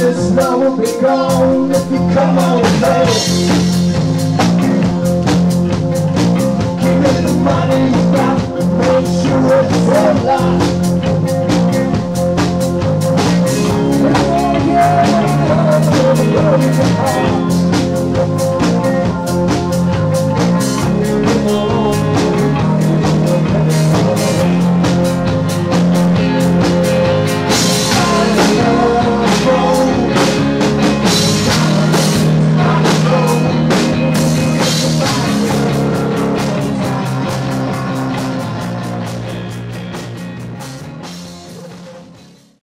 this love will be gone if you come